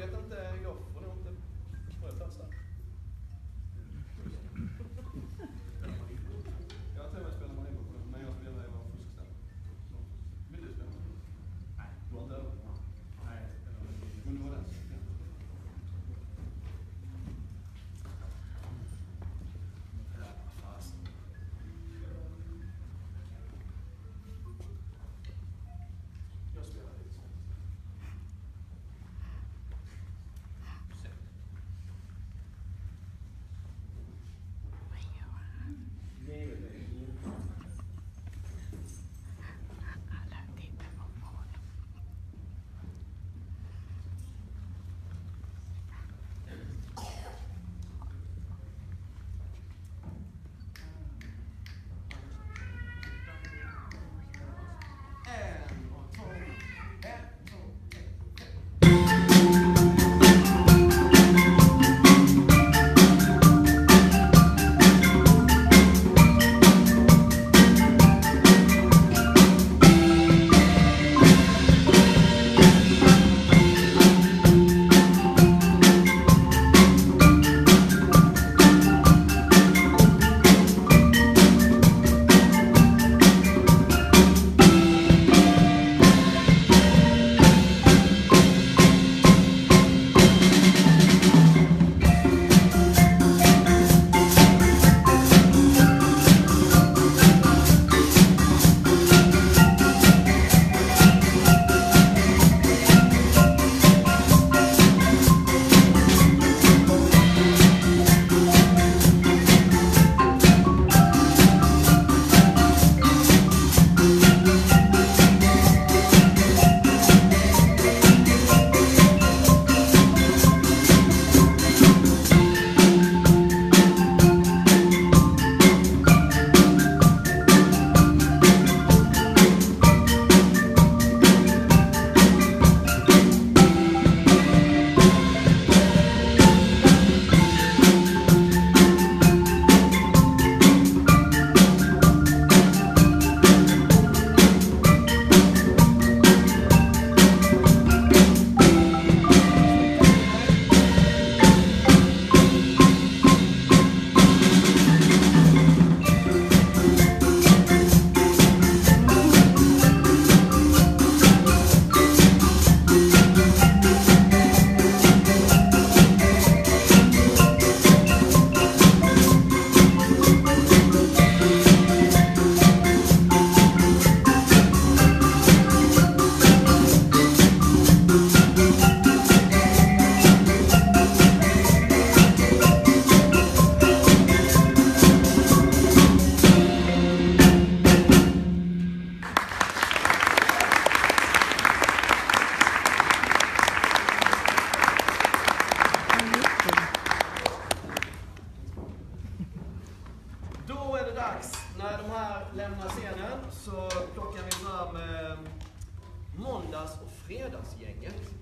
vet inte, jag får nog inte brödplats där. lämnar scenen så plockar vi fram eh, måndags och fredagsgänget.